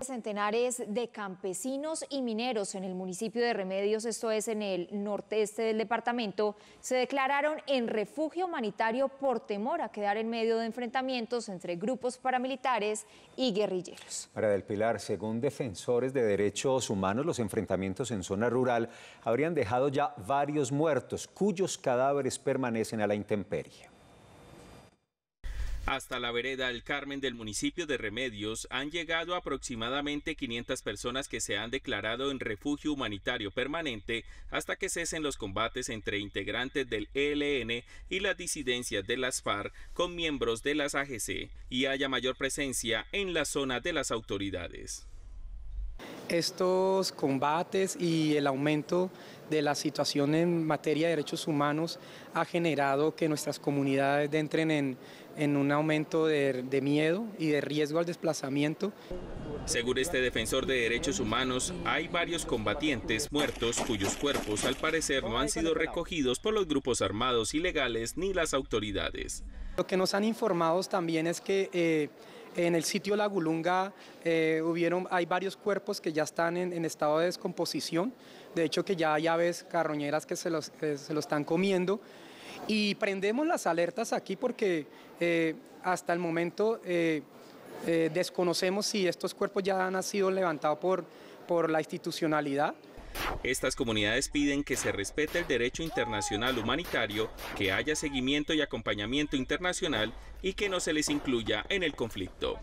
centenares de campesinos y mineros en el municipio de Remedios, esto es en el norteste del departamento, se declararon en refugio humanitario por temor a quedar en medio de enfrentamientos entre grupos paramilitares y guerrilleros. Para del Pilar, según defensores de derechos humanos, los enfrentamientos en zona rural habrían dejado ya varios muertos, cuyos cadáveres permanecen a la intemperie. Hasta la vereda El Carmen del municipio de Remedios han llegado aproximadamente 500 personas que se han declarado en refugio humanitario permanente hasta que cesen los combates entre integrantes del ELN y las disidencias de las FARC con miembros de las AGC y haya mayor presencia en la zona de las autoridades. Estos combates y el aumento de la situación en materia de derechos humanos ha generado que nuestras comunidades entren en, un aumento de, de miedo y de riesgo al desplazamiento. Según este defensor de derechos humanos, hay varios combatientes muertos cuyos cuerpos al parecer no han sido recogidos por los grupos armados ilegales ni las autoridades. Lo que nos han informado también es que eh, en el sitio La Gulunga eh, hubieron, hay varios cuerpos que ya están en, estado de descomposición, de hecho que ya hay aves carroñeras que se los, se lo están comiendo. Y prendemos las alertas aquí porque eh, hasta el momento eh, desconocemos si estos cuerpos ya han sido levantados por, por la institucionalidad. Estas comunidades piden que se respete el derecho internacional humanitario, que haya seguimiento y acompañamiento internacional y que no se les incluya en el conflicto.